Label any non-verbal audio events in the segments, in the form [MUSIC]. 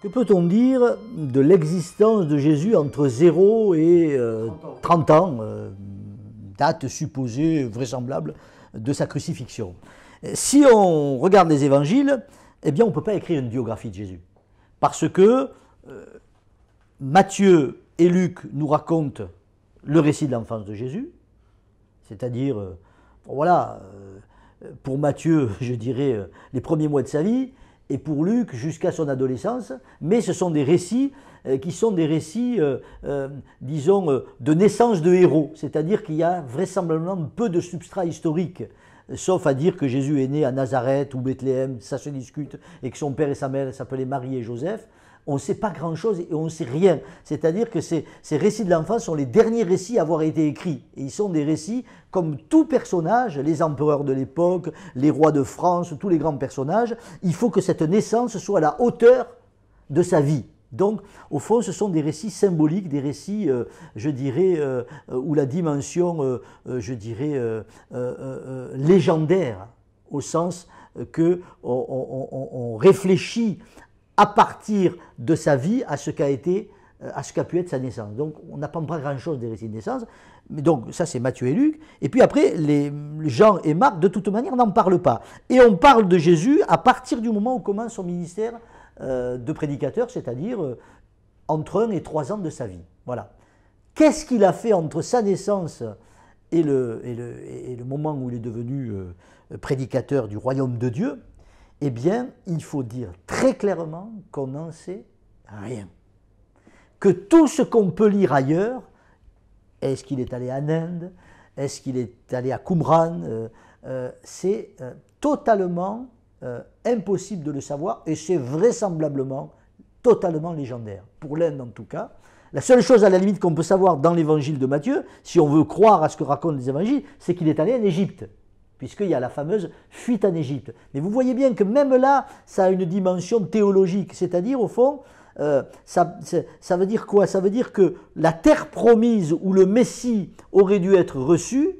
Que peut-on dire de l'existence de Jésus entre 0 et 30 ans, euh, date supposée vraisemblable de sa crucifixion? Si on regarde les évangiles, eh bien on ne peut pas écrire une biographie de Jésus. Parce que euh, Matthieu et Luc nous racontent le récit de l'enfance de Jésus, c'est-à-dire, euh, voilà, pour Matthieu, [LAUGHS] je dirais, les premiers mois de sa vie, et pour Luc jusqu'à son adolescence, mais ce sont des récits euh, qui sont des récits, euh, euh, disons, de naissance de héros, c'est-à-dire qu'il y a vraisemblablement peu de substrat historique, sauf à dire que Jésus est né à Nazareth ou Bethléem, ça se discute, et que son père et sa mère s'appelaient Marie et Joseph on ne sait pas grand-chose et on ne sait rien. C'est-à-dire que ces, récits de l'enfance sont les derniers récits à avoir été écrits. Et ils sont des récits comme tout personnage, les empereurs de l'époque, les rois de France, tous les grands personnages, il faut que cette naissance soit à la hauteur de sa vie. Donc, au fond, ce sont des récits symboliques, des récits, euh, je dirais, euh, où la dimension, euh, je dirais, légendaire, au sens que on réfléchit à partir de sa vie à ce qu'a été, euh, à ce qu'a pu être sa naissance. Donc on n'apprend pas grand-chose des récits de naissance. Mais donc ça c'est Matthieu et Luc. Et puis après, les Jean et Marc, de toute manière, n'en parlent pas. Et on parle de Jésus à partir du moment où commence son ministère euh, de prédicateur, c'est-à-dire euh, entre un et trois ans de sa vie. Voilà. Qu'est-ce qu'il a fait entre sa naissance et le moment où il est devenu prédicateur du royaume de Dieu? Eh bien, il faut dire très clairement qu'on n'en sait rien. Que tout ce qu'on peut lire ailleurs, est-ce qu'il est allé en Inde, est-ce qu'il est allé à Qumran, euh, euh, c'est euh, totalement impossible de le savoir et c'est vraisemblablement totalement légendaire. Pour l'Inde en tout cas. La seule chose à la limite qu'on peut savoir dans l'évangile de Matthieu, si on veut croire à ce que racontent les évangiles, c'est qu'il est allé en Égypte puisqu'il y a la fameuse fuite en Égypte. Mais vous voyez bien que même là, ça a une dimension théologique, c'est-à-dire au fond, euh, ça, veut dire quoi? Ça veut dire que la terre promise où le Messie aurait dû être reçu,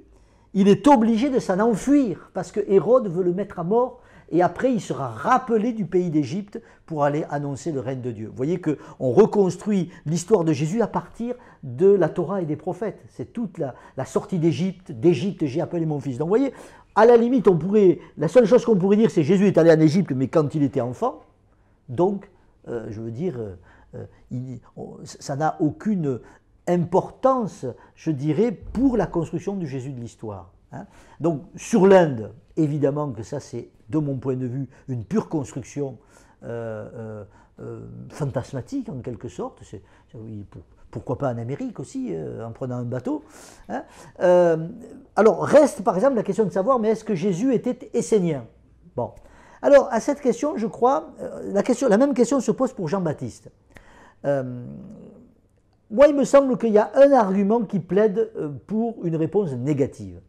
il est obligé de s'en enfuir, parce que Hérode veut le mettre à mort, et après il sera rappelé du pays d'Égypte pour aller annoncer le règne de Dieu. Vous voyez qu'on reconstruit l'histoire de Jésus à partir de la Torah et des prophètes. C'est toute la, la sortie d'Égypte, d'Égypte j'ai appelé mon fils. Donc vous voyez, à la limite, la seule chose qu'on pourrait dire, c'est Jésus est allé en Égypte, mais quand il était enfant. Donc, euh, je veux dire, euh, euh, ça n'a aucune importance, je dirais, pour la construction du Jésus de l'histoire. Hein. Donc, sur l'Inde, évidemment que ça, c'est, de mon point de vue, une pure construction fantasmatique, en quelque sorte. C'est, pourquoi pas en Amérique aussi, euh, en prenant un bateau. Hein. Euh, alors reste par exemple la question de savoir, mais est-ce que Jésus était essénien? Bon. Alors à cette question, je crois, euh, la, même question se pose pour Jean-Baptiste. moi, il me semble qu'il y a un argument qui plaide pour une réponse négative,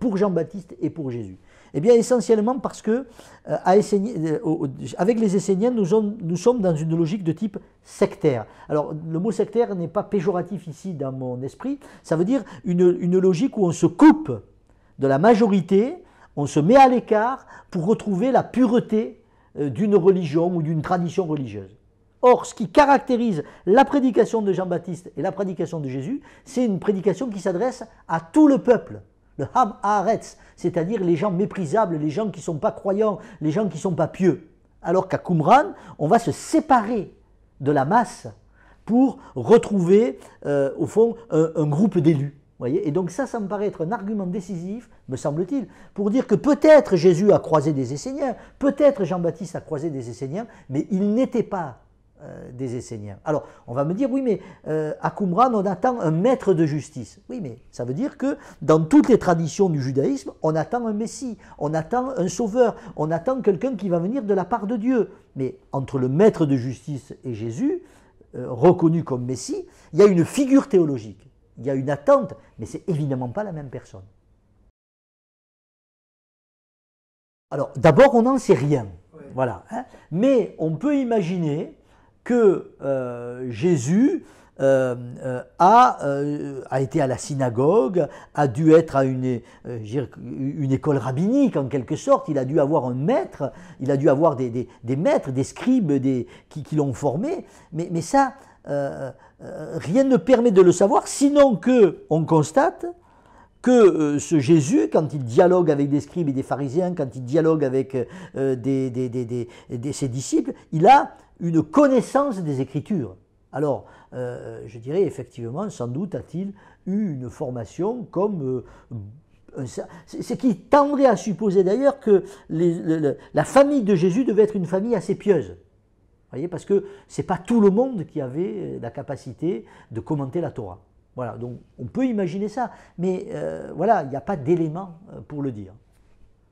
pour Jean-Baptiste et pour Jésus. Eh bien, essentiellement parce que, euh, euh, avec les Esséniens, nous, sommes dans une logique de type sectaire. Alors, le mot sectaire n'est pas péjoratif ici dans mon esprit, ça veut dire une, logique où on se coupe de la majorité, on se met à l'écart pour retrouver la pureté euh, d'une religion ou d'une tradition religieuse. Or, ce qui caractérise la prédication de Jean-Baptiste et la prédication de Jésus, c'est une prédication qui s'adresse à tout le peuple le Ham Haaretz, c'est-à-dire les gens méprisables, les gens qui ne sont pas croyants, les gens qui ne sont pas pieux. Alors qu'à Qumran, on va se séparer de la masse pour retrouver, euh, au fond, un, groupe d'élus. Et donc ça, ça me paraît être un argument décisif, me semble-t-il, pour dire que peut-être Jésus a croisé des Esséniens, peut-être Jean-Baptiste a croisé des Esséniens, mais il n'était pas euh, des Esséniens. Alors, on va me dire, oui, mais euh, à Qumran, on attend un maître de justice. Oui, mais ça veut dire que dans toutes les traditions du judaïsme, on attend un Messie, on attend un sauveur, on attend quelqu'un qui va venir de la part de Dieu. Mais entre le maître de justice et Jésus, euh, reconnu comme Messie, il y a une figure théologique, il y a une attente, mais c'est évidemment pas la même personne. Alors, d'abord, on n'en sait rien. Voilà. Hein. Mais on peut imaginer que euh, Jésus a, été à la synagogue, a dû être à une, école rabbinique en quelque sorte, il a dû avoir un maître, il a dû avoir des, maîtres, des scribes qui l'ont formé, mais, mais ça, rien ne permet de le savoir, sinon que on constate que euh, ce Jésus, quand il dialogue avec des scribes et des pharisiens, quand il dialogue avec euh, ses disciples, il a une connaissance des Écritures. Alors, euh, je dirais effectivement, sans doute a-t-il eu une formation comme... ce qui tendrait à supposer d'ailleurs que la famille de Jésus devait être une famille assez pieuse. Voyez, parce que ce n'est pas tout le monde qui avait la capacité de commenter la Torah. Donc on peut imaginer ça, mais euh, voilà, il n'y a pas d'éléments euh, pour le dire.